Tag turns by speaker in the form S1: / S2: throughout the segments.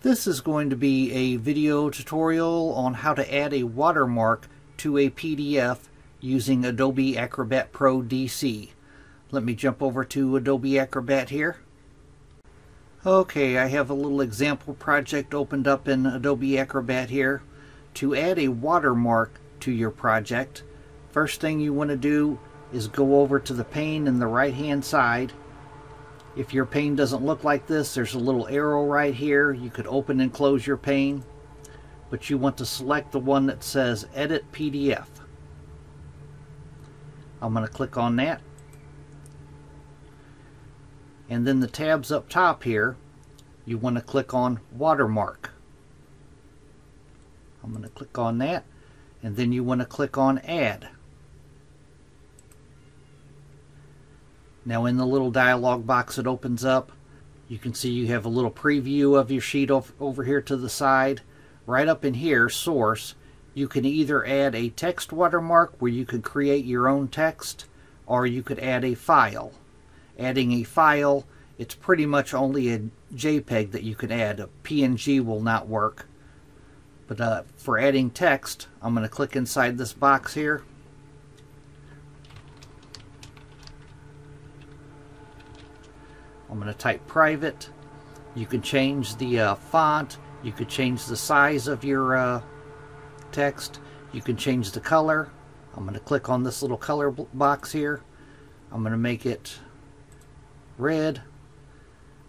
S1: This is going to be a video tutorial on how to add a watermark to a PDF using Adobe Acrobat Pro DC. Let me jump over to Adobe Acrobat here. Okay, I have a little example project opened up in Adobe Acrobat here. To add a watermark to your project, first thing you want to do is go over to the pane in the right hand side if your pane doesn't look like this, there's a little arrow right here. You could open and close your pane, but you want to select the one that says Edit PDF. I'm going to click on that. And then the tabs up top here, you want to click on Watermark. I'm going to click on that, and then you want to click on Add. Now in the little dialog box that opens up, you can see you have a little preview of your sheet over here to the side. Right up in here, source, you can either add a text watermark where you can create your own text, or you could add a file. Adding a file, it's pretty much only a JPEG that you can add. A PNG will not work. But uh, for adding text, I'm going to click inside this box here. I'm going to type private. You can change the uh, font. You could change the size of your uh, text. You can change the color. I'm going to click on this little color box here. I'm going to make it red.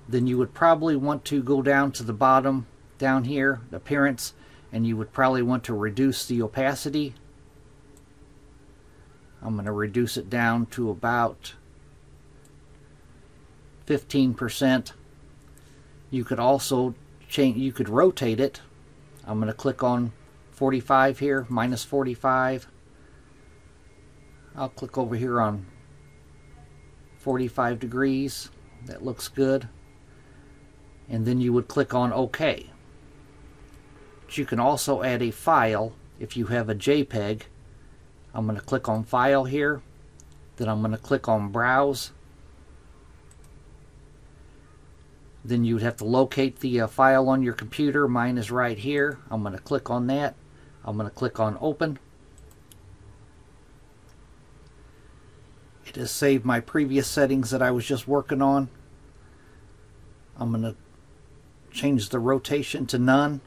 S1: Then you would probably want to go down to the bottom down here, appearance, and you would probably want to reduce the opacity. I'm going to reduce it down to about 15%. You could also change, you could rotate it. I'm going to click on 45 here, minus 45. I'll click over here on 45 degrees. That looks good. And then you would click on OK. But you can also add a file if you have a JPEG. I'm going to click on File here. Then I'm going to click on Browse. Then you would have to locate the uh, file on your computer. Mine is right here. I'm going to click on that. I'm going to click on open. It has saved my previous settings that I was just working on. I'm going to change the rotation to none.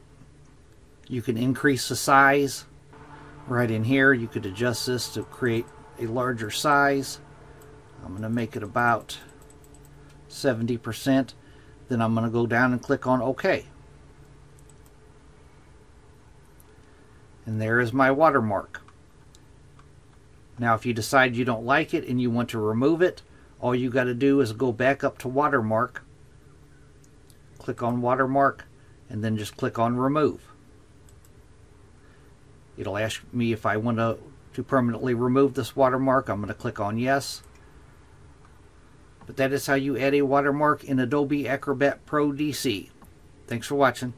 S1: You can increase the size. Right in here, you could adjust this to create a larger size. I'm going to make it about 70%. Then I'm going to go down and click on OK. And there is my watermark. Now if you decide you don't like it and you want to remove it, all you got to do is go back up to watermark, click on watermark, and then just click on remove. It'll ask me if I want to, to permanently remove this watermark. I'm going to click on yes. But that is how you add a watermark in Adobe Acrobat Pro DC. Thanks for watching.